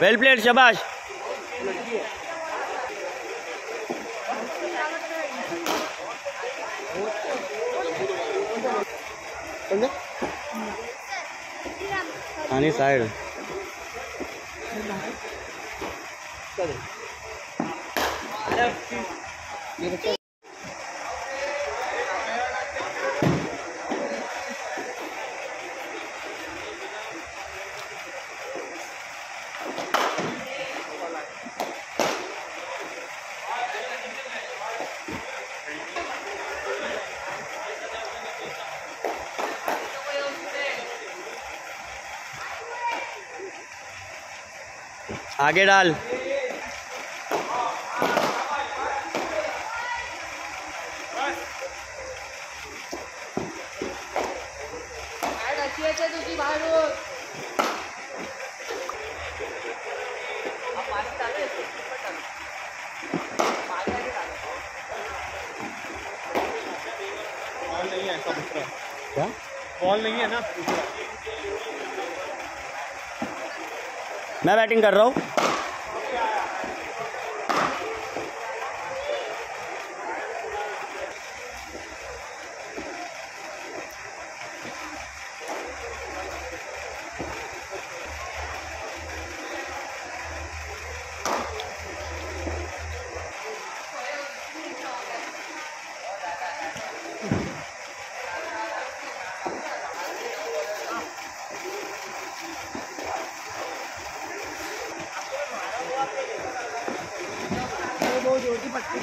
Well played शबाश आणि side आगे डाल। बॉल नहीं है क्या? बॉल नहीं है ना? मैं बैटिंग कर रहा हूँ। पट्टी।